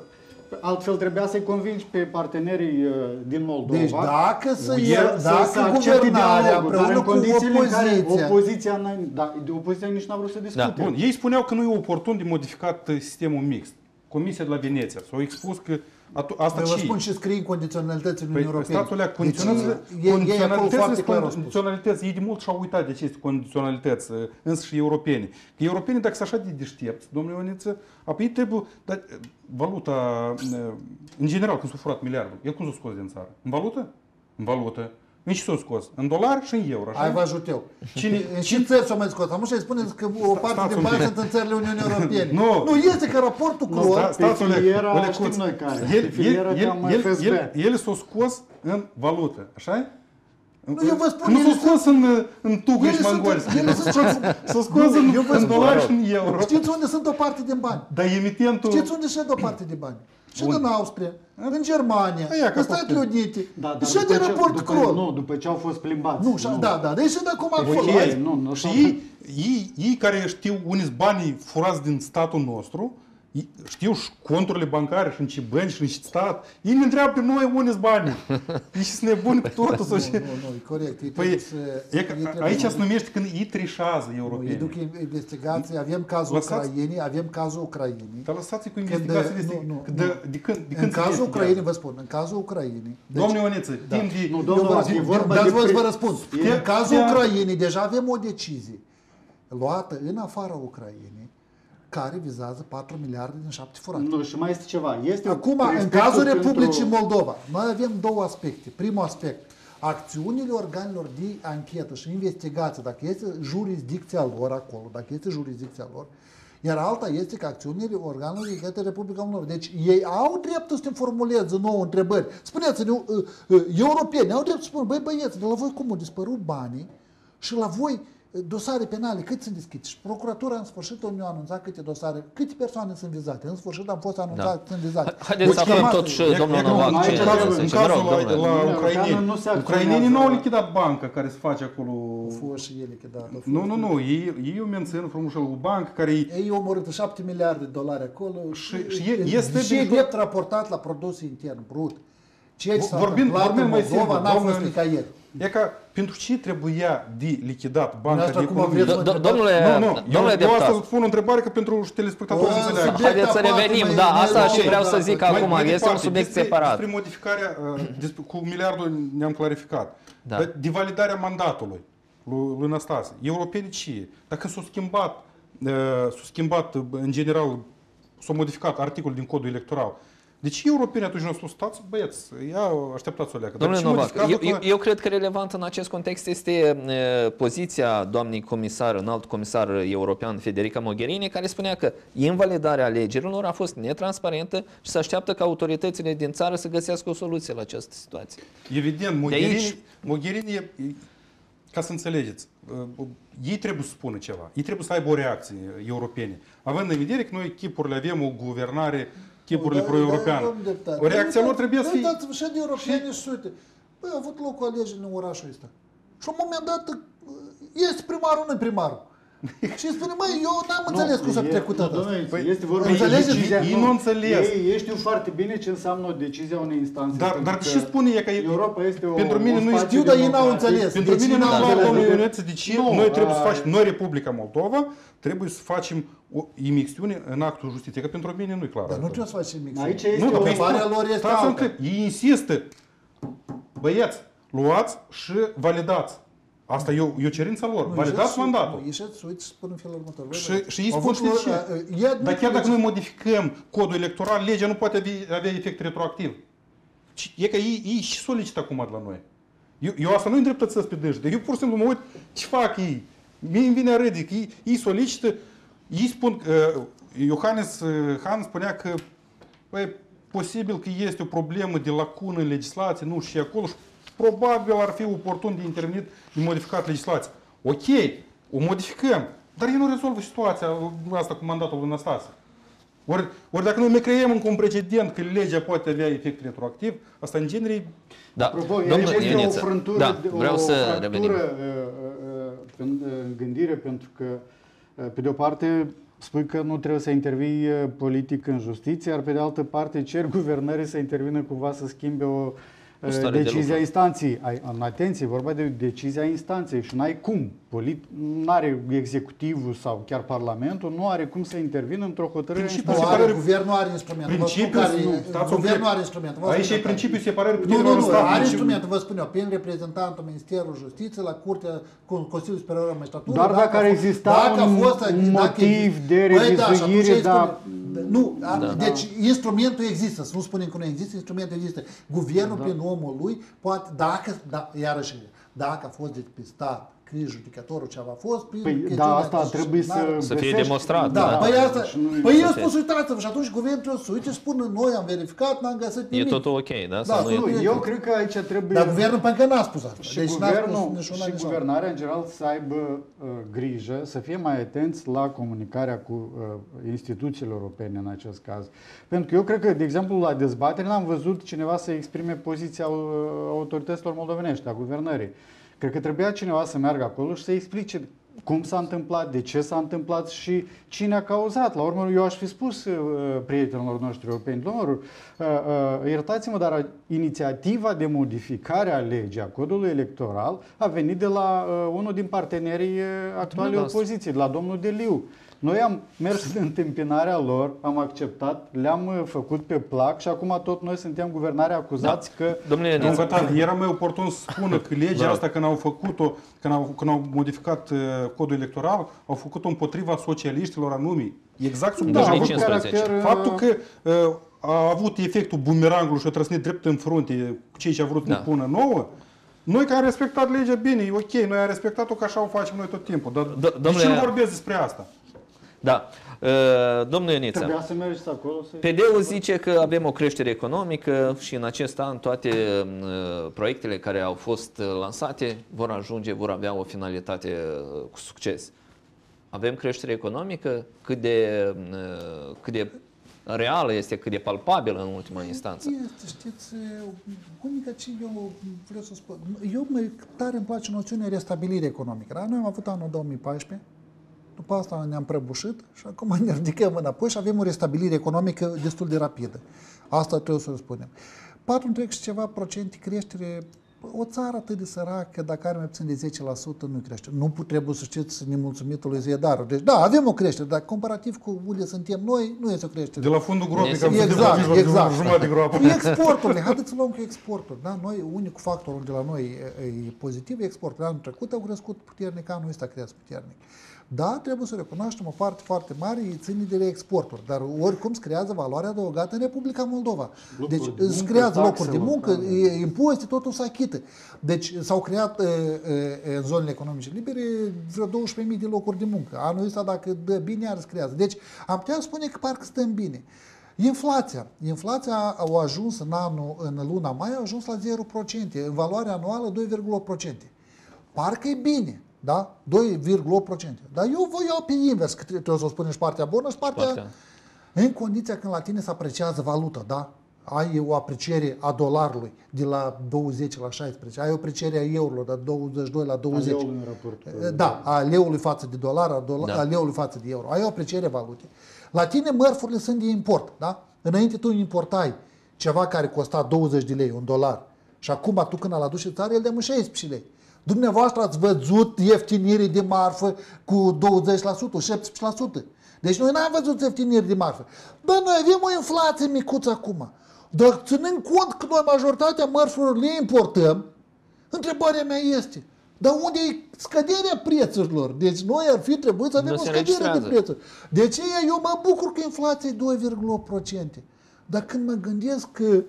Altfel trebuia să-i convingi pe partenerii uh, din Moldova. Deci dacă să, e, dacă să guvernarea împreună cu opoziția. Opoziția, da, opoziția nici n-a vrut să discute. Da. Bun, ei spuneau că nu e oportun de modificat uh, sistemul mixt. Comisia de la Veneția s-au expus că Asta vă spun și scrie în condiționalitățile Uniunii păi, Europene. Statul deci, condiționalități, condiționalități, ei de mult și-au uitat de aceste condiționalități, însă și europene. Că europenii, dacă sunt așa de deștepți, domnule Ioniță, apoi trebuie, dar valuta, în general, când s-a furat miliardul, el cum s-a scos din țară? În valută? În valută. În ce s-o scos? În dolari și în euro. Așa? Hai vă ajut eu. Cine, în ce țări s-o mai scos? Am să spuneți că o parte din bani sunt în țările Uniunii Europene. Nu. nu este că raportul cu sta, statul filiera știm noi care. El, el, el, el, el, el s-a scos în valută. așa nu, eu vă spun, nu s-a scos în, în tugă și mangol. S-a scos în, în dolari și în euro. Știți unde sunt o parte din bani? Dar emitentul... Știți unde și o parte din bani? Și în Austria, în Germania, Aia, în Statele Unite. Da, da, și de raport după, Kroll. Nu, după ce au fost plimbați. Nu, nu. da, da, deci și de acum acolo. Nu, nu, și ei, ei, ei care știu unii banii furați din statul nostru, știu și conturile bancare și în ce bănci și în ce stat. Ei ne întreabă pe noi unde sunt banii. Ei sunt nebuni cu totul. nu, nu, nu, e corect. Ei păi, să, e, ei aici se numește când ei trișează europenii. Ei duc investigații, avem cazul lăsați, Ucrainei, avem cazul Ucrainei. Dar lăsați cu investigațiile de, nu, nu, de, de, de, când, de când În cazul Ucrainei, vă spun, în cazul Ucrainei. Deci, Domnule Ioneță, da. timp de... Nu, domnul, e vorba de... Dați vă răspund. În cazul Ucrainei, deja avem o decizie luată în afara Ucrainei care vizează 4 miliarde din 7 furate. Nu, și mai este ceva. Este Acum, în cazul Republicii pentru... Moldova, noi avem două aspecte. Primul aspect, acțiunile organelor de anchetă și investigație, dacă este jurisdicția lor acolo, dacă este jurisdicția lor, iar alta este că acțiunile organelor de către Republica Moldova. Deci ei au dreptul să te formuleze nouă întrebări. Spuneți-ne, uh, uh, europeni au dreptul să spună, băi băieți, de la voi cum au dispărut banii și la voi dosare penale, cât sunt deschise? Și procuratura în sfârșit nu a anunțat câte dosare, câte persoane sunt vizate. În sfârșit am fost anunțat da. că sunt vizate. Haideți să aflăm tot și domnul Novac ce În cazul la ucraineni, ucrainenii nu au lichidat banca care se face acolo. Au fost și ei lichidat. Nu, nu, nu, ei, ei o mențin frumos o bancă care... Ei au omorât 7 miliarde de dolari acolo și, și este... Și e drept raportat la produsul intern brut. Ceea ce s-a vorbim, vorbim mai simplu, n-a fost nicăieri. E ca pentru ce trebuia de lichidat banca de economie? Domnule, nu, nu, domnule eu, eu astăzi pun o întrebare că pentru telespectatori să înțeleagă. Haideți să revenim, da, asta și vreau să zic acum, este un subiect separat. Despre modificarea, cu miliardul ne-am clarificat. De validarea mandatului lui Năstase. Europenii ce? Dacă s-au schimbat, s-au schimbat în general, s-au modificat articolul din codul electoral, Deci europenii atunci ne-au spus, stați băieți, ia așteptați o leacă. Domnule Novac, eu, eu, eu cred că relevant în acest context este uh, poziția doamnei comisar, înalt comisar european Federica Mogherini, care spunea că invalidarea alegerilor a fost netransparentă și se așteaptă ca autoritățile din țară să găsească o soluție la această situație. Evident, Mogherini, aici... Mogherini e, ca să înțelegeți, ei trebuie să spună ceva. Ei trebuie să aibă o reacție europene. Având în vedere că noi echipurile avem o guvernare tipurile pro-europeană. O reacție lor trebuie să fie... Uitați-vă, și de europeni și uite. Băi, au avut loc o alegeri în orașul ăsta. Și la un moment dat este primarul, nu primarul. Și spune, măi, eu n-am înțeles cum s-a trecut asta. Păi, este vorba de decizia. Ei nu înțeles. Ei, ei știu foarte bine ce înseamnă o decizie a unei instanțe. Dar, dar ce spune e că Europa este o Pentru mine nu știu, dar ei n-au înțeles. Pentru mine nu am luat domnul Ioneță, deci noi trebuie să facem, noi Republica Moldova, trebuie să facem o imixtiune în actul justiției, că pentru mine nu e clar. Dar nu trebuie să facem imixtiune. Aici este nu, o lor este alta. Ei insistă. Băieți, luați și validați. Asta e o, e o cerință lor. Nu, Validați mandatul. Ieșiți să uite și spun în felul următor. Și, și ei spun, știți ce? Dar chiar dacă noi modificăm codul electoral, legea nu poate avea, avea efect retroactiv. E că ei, ei și solicită acum de la noi. Eu, eu asta nu îndreptățesc pe dânși. Eu pur și simplu mă uit ce fac ei. Mie îmi vine râdic. Ei, ei solicită, ei spun, uh, Iohannes uh, Han spunea că băi, posibil că este o problemă de lacună în legislație, nu și acolo, și probabil ar fi oportun de intervenit de modificat legislația. Ok, o modificăm, dar ei nu rezolvă situația asta cu mandatul lui Năstase. Ori, ori dacă noi ne creăm încă un precedent că legea poate avea efect retroactiv, asta în genere... Da, Apropo, domnul este o frântură, da, vreau o să revenim. Uh, uh, uh, în gândire, pentru că, pe de o parte, spui că nu trebuie să intervii politic în justiție, iar pe de altă parte cer guvernării să intervină cumva să schimbe o decizia de instanței. Ai, în atenție, vorba de decizia instanței și n-ai cum. Polit, nu are executivul sau chiar Parlamentul, nu are cum să intervină într-o hotărâre Principiul separării... Guvernul are instrument. Principiul, care, nu, guvernul are instrument. Aici e principiul separării Nu, nu, nu, are instrument, vă spun eu, prin reprezentantul Ministerul Justiției la Curtea Consiliului Superior al Magistraturii. Doar dacă, ar exista un, un motiv de revizuire, dar... Nu, da. deci instrumentul există, să nu spunem că nu există, instrumentul există. Guvernul da. prin omul lui poate, dacă, da, iarăși, dacă a fost depistat că judecătorul ce a fost prin păi, da, asta trebuie să, să fie demonstrat. Da, da. Păi, asta, păi eu spus, uitați-vă, și atunci guvernul trebuie să uite, spun, noi am verificat, n-am găsit nimic. E totul ok, da? da nu, nu, eu cred că aici trebuie... Dar guvernul încă n-a spus asta. Și, deci guvernul, spus și guvernarea, în general, să aibă uh, grijă, să fie mai atenți la comunicarea cu uh, instituțiile europene în acest caz. Pentru că eu cred că, de exemplu, la dezbatere n-am văzut cineva să exprime poziția uh, autorităților moldovenești, a guvernării. Cred că trebuia cineva să meargă acolo și să explice cum s-a întâmplat, de ce s-a întâmplat și cine a cauzat. La urmă, eu aș fi spus uh, prietenilor noștri europeni, domnilor, uh, uh, iertați-mă, dar inițiativa de modificare a legii, a codului electoral, a venit de la uh, unul din partenerii uh, actuale opoziției, de la domnul Deliu. Noi am mers în întâmpinarea lor, am acceptat, le-am uh, făcut pe plac și acum tot noi suntem guvernare acuzați da. că... Domnule Domnule era mai oportun să spună că legea da. asta când au făcut-o, când au, când au modificat uh, codul electoral, au făcut-o împotriva socialiștilor anumiți. Exact sub da, caracter, uh, Faptul că uh, a avut efectul bumerangului și a trăsnit drept în frunte cei ce a vrut da. să ne pună nouă, noi care am respectat legea, bine, e ok, noi am respectat-o că așa o facem noi tot timpul, dar de ce nu vorbesc despre asta? Da. Uh, domnul Ioniță, Trebuia să mergi acolo. Să PD-ul zice că avem o creștere economică și în acest an toate uh, proiectele care au fost lansate vor ajunge, vor avea o finalitate uh, cu succes. Avem creștere economică? Cât de, cât de reală este, cât de palpabilă în ultima instanță? Este, știți, unica ce eu vreau să spun. Eu tare îmi place noțiunea restabilire economică. Da? Noi am avut anul 2014, după asta ne-am prăbușit și acum ne ridicăm înapoi și avem o restabilire economică destul de rapidă. Asta trebuie să o spunem. 4 și ceva procente creștere o țară atât de săracă, dacă are mai puțin de 10%, nu crește. Nu trebuie să știți nemulțumită lui Ziedaru. Deci, da, avem o creștere, dar comparativ cu unde suntem noi, nu este o creștere. De la fundul gropii, că exact, exact. jumătate de groapă. Cu exporturile, haideți să luăm cu exportul. Da? Noi, unicul factor de la noi e pozitiv, exportul. Anul trecut au crescut puternic, anul ăsta crește puternic. Da, trebuie să recunoaștem o parte foarte mare, îi ține de exporturi, dar oricum se creează valoare adăugată în Republica Moldova. Locuri deci de muncă, se creează locuri de taxele, muncă, da. e- impozite, totul se achită. Deci s-au creat e, e, în zonele economice libere vreo 12.000 de locuri de muncă. Anul ăsta, dacă dă bine, iar se creează. Deci am putea spune că parcă stăm bine. Inflația. Inflația a ajuns în anul, în luna mai, a ajuns la 0%, în valoare anuală 2,8%. Parcă e bine, da? 2,8%. Dar eu vă iau pe invers, că trebuie să o spunem și partea bună și partea... Partea- În condiția când la tine se apreciază valuta, da? Ai o apreciere a dolarului de la 20 la 16, ai o apreciere a eurului de la 22 la 20. leului în raport. Da, a leului față de dolar, a, dola, Da. a leului față de euro. Ai o apreciere valute. La tine mărfurile sunt de import, da? Înainte tu importai ceva care costa 20 de lei, un dolar, și acum tu când îl aduci în țară, el dă 16 lei. Dumneavoastră ați văzut ieftinire de marfă cu 20%, 17%. Deci noi n-am văzut ieftinire de marfă. Bă, noi avem o inflație micuță acum. Dar ținând cont că noi majoritatea mărfurilor le importăm, Întrebarea mea este, dar unde e scăderea prețurilor? Deci noi ar fi trebuit să avem Nu o se scădere de înregistrează. prețuri. De aceea eu mă bucur că inflația e 2,8%. Dar când mă gândesc că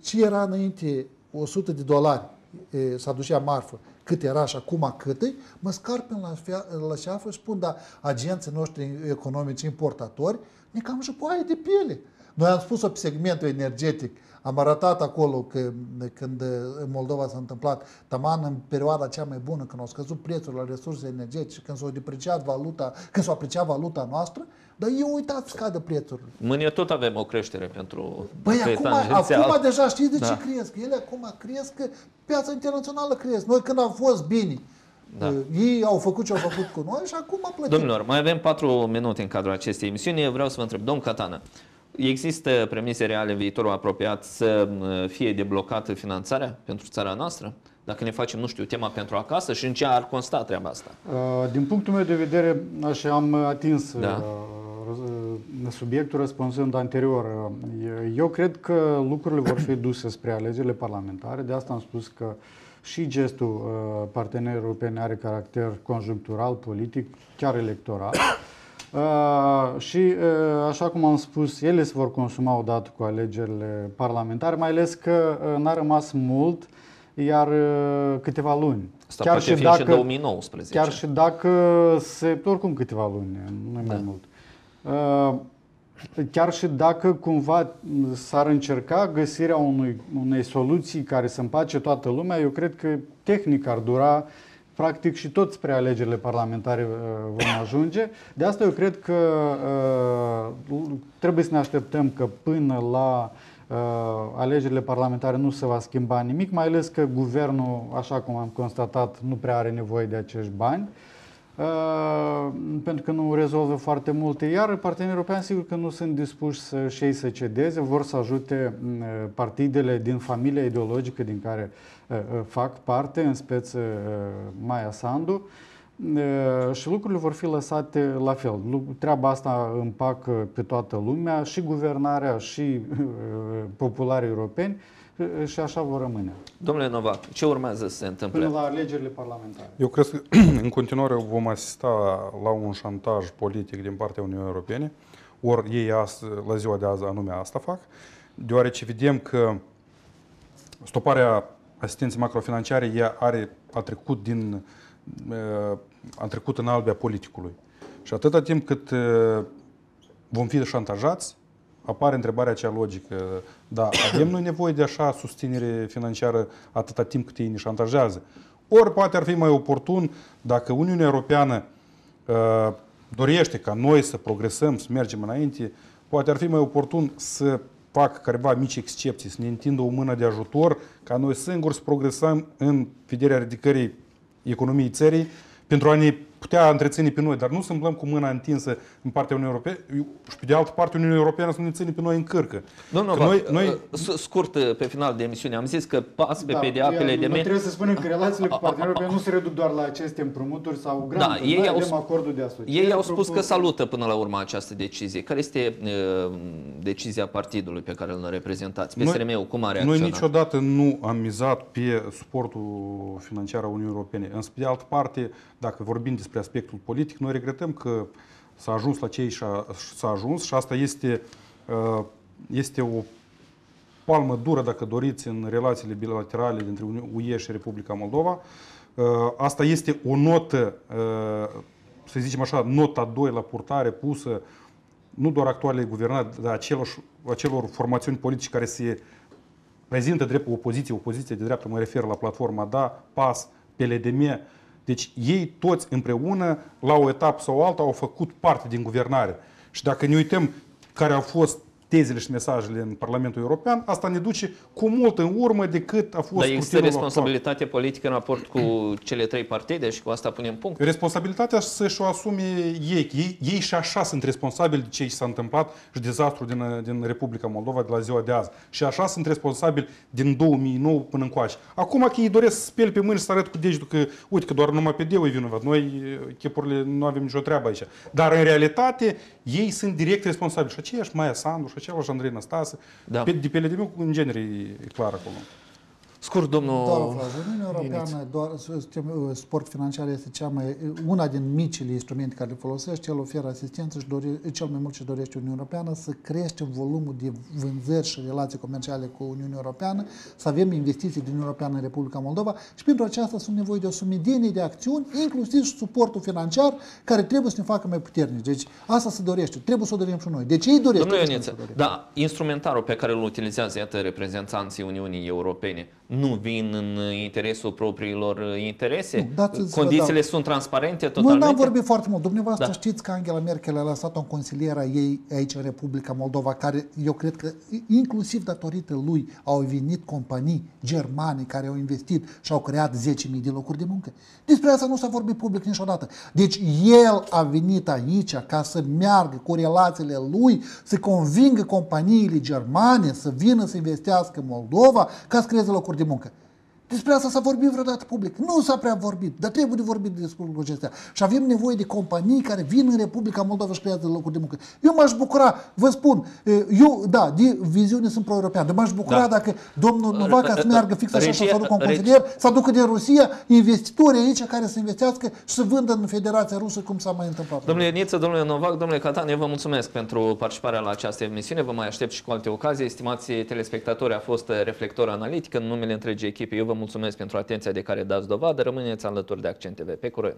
ce era înainte 100 de dolari e, s-a ducea marfă, cât era și acum cât e, mă scarp în la, fea- la șeafă și spun, da, agenții noștri economici importatori ne cam jupoaie de piele. Noi am spus-o pe segmentul energetic, am arătat acolo că când în Moldova s-a întâmplat, taman în perioada cea mai bună, când au scăzut prețurile la resurse energetice, când s-a depreciat valuta, când s-a apreciat valuta noastră, dar eu uitat scadă prețurile. Mâine tot avem o creștere pentru Păi pe acum, tangențial. acum deja știți de Da. ce cresc? Ele acum cresc, că piața internațională cresc. Noi când am fost bine, Da. uh, ei au făcut ce au făcut cu noi și acum plătim. Domnilor, mai avem patru minute în cadrul acestei emisiuni. Vreau să vă întreb, domn Catană, există premise reale în viitorul apropiat să uh, fie deblocată finanțarea pentru țara noastră? Dacă ne facem, nu știu, tema pentru acasă și în ce ar consta treaba asta? Uh, Din punctul meu de vedere, așa am atins Da. uh, răz- subiectul răspunzând anterior. Uh, Eu cred că lucrurile vor fi duse spre alegerile parlamentare, de asta am spus că și gestul uh, partenerilor europeni are caracter conjunctural, politic, chiar electoral. Uh, și, uh, așa cum am spus, ele se vor consuma odată cu alegerile parlamentare, mai ales că uh, n-a rămas mult, iar uh, câteva luni. Asta poate fi și 2019. Chiar și dacă se, oricum câteva luni, nu mai Da. mult. Uh, Chiar și dacă cumva s-ar încerca găsirea unui, unei soluții care să împace toată lumea, eu cred că tehnic ar dura practic și tot spre alegerile parlamentare uh, vom ajunge. De asta eu cred că uh, trebuie să ne așteptăm că până la uh, alegerile parlamentare nu se va schimba nimic, mai ales că guvernul, așa cum am constatat, nu prea are nevoie de acești bani. Uh, pentru că nu rezolvă foarte multe. Iar partenerii europeni, sigur că nu sunt dispuși să și ei să cedeze, vor să ajute uh, partidele din familia ideologică din care uh, uh, fac parte, în speță uh, Maia Sandu, uh, și lucrurile vor fi lăsate la fel. Lu- Treaba asta împacă pe toată lumea, și guvernarea, și uh, popularii europeni, uh, și așa vor rămâne. Domnule Novac, ce urmează să se întâmple? Până la alegerile parlamentare. Eu cred că în continuare vom asista la un șantaj politic din partea Uniunii Europene, ori ei azi, la ziua de azi anume asta fac, deoarece vedem că stoparea asistenței macrofinanciare ea are, a trecut din uh, a trecut în albia politicului. Și atâta timp cât uh, vom fi șantajați, apare întrebarea cea logică. Da, avem noi nevoie de așa susținere financiară atâta timp cât ei ne șantajează. Ori poate ar fi mai oportun dacă Uniunea Europeană uh, dorește ca noi să progresăm, să mergem înainte, poate ar fi mai oportun să facă careva mici excepții, să ne întindă o mână de ajutor, ca noi singuri să progresăm în vederea ridicării economiei țării, pentru a ne putea întreține pe noi, dar nu să umblăm cu mâna întinsă în partea Uniunii Europene și pe de altă parte Uniunea Europeană să ne ține pe noi în cârcă. Domnul Că Novac, noi, noi, uh, scurt uh, pe final de emisiune, am zis că pas pe Da, pediapele eu- de noi me- Trebuie să spunem că relațiile cu partenerii europeni nu se reduc doar la aceste împrumuturi sau granturi. Da, ei Noi au avem sp- acordul de asociere. Ei au spus că propus- salută până la urmă această decizie. Care este uh, decizia partidului pe care îl reprezentați? Noi- PSRM-ul cum a noi reacționat? niciodată nu am mizat pe suportul financiar al Uniunii Europene. Însă, pe de altă parte, dacă vorbim despre despre aspectul politic. Noi regretăm că s-a ajuns la cei s-a ajuns și asta este, este o palmă dură, dacă doriți, în relațiile bilaterale dintre UE și Republica Moldova. Asta este o notă, să zicem așa, nota 2 la purtare pusă nu doar actualele guvernare, dar acelor, acelor formațiuni politice care se prezintă drept opoziție, opoziție de dreaptă, mă refer la platforma DA, PAS, PLDM. Deci ei toți împreună, la o etapă sau alta, au făcut parte din guvernare. Și dacă ne uităm care au fost tezele și mesajele în Parlamentul European, asta ne duce cu mult în urmă decât a fost Dar există responsabilitate actual. politică în raport cu cele trei partide și cu asta punem punct? Responsabilitatea să-și o asume ei. ei. Ei și așa sunt responsabili de ce s-a întâmplat și dezastru din, din Republica Moldova de la ziua de azi. Și așa sunt responsabili din 2009 până încoace. Acum că ei doresc să speli pe mâini și să arăt cu degetul că, uite, că doar numai pe Deu e vinovat. Noi, chepurile, nu avem nicio treabă aici. Dar în realitate, ei sunt direct responsabili. Și aceiași Maia Sandu, și același Andrei Năstase. Da. Pe, de pe LDM, în genere, e clar acolo. Scurt, domnul... Doar o frază. Uniunea Europeană, doar, sport financiar este cea mai, una din micile instrumente care le folosește, el oferă asistență și dore, cel mai mult ce dorește Uniunea Europeană să creștem volumul de vânzări și relații comerciale cu Uniunea Europeană, să avem investiții din Uniunea Europeană în Republica Moldova și pentru aceasta sunt nevoie de o sumedenie de acțiuni, inclusiv și suportul financiar, care trebuie să ne facă mai puternici. Deci asta se dorește, trebuie să o dorim și noi. Deci ei doresc. Domnule Ioniță, da, instrumentarul pe care îl utilizează, iată, reprezentanții Uniunii Europene, nu vin în interesul propriilor interese? Nu, Condițiile dau. sunt transparente totalmente? Nu, n-am vorbit foarte mult. Dumneavoastră da. știți că Angela Merkel a lăsat un consilier a ei aici în Republica Moldova, care eu cred că inclusiv datorită lui au venit companii germane care au investit și au creat 10.000 de locuri de muncă. Despre asta nu s-a vorbit public niciodată. Deci el a venit aici ca să meargă cu relațiile lui, să convingă companiile germane să vină să investească în Moldova ca să creeze locuri de de muncă. Despre asta s-a vorbit vreodată public. Nu s-a prea vorbit, dar trebuie de vorbit despre lucrurile acestea. Și avem nevoie de companii care vin în Republica Moldova și creează locuri de muncă. Eu m-aș bucura, vă spun, eu, da, de viziune sunt pro-european, dar m-aș bucura da. dacă domnul Novaca să meargă fix așa și să aducă un consilier, să aducă din Rusia investitori aici care să investească și să vândă în Federația Rusă cum s-a mai întâmplat. Domnule Niță, domnule Novac, domnule Catan, eu vă mulțumesc pentru participarea la această emisiune. Vă mai aștept și cu alte ocazii. Estimați telespectatori, a fost reflector analitic în numele întregii echipe. Eu vă mulțumesc pentru atenția de care dați dovadă. Rămâneți alături de Accent TV. Pe curând!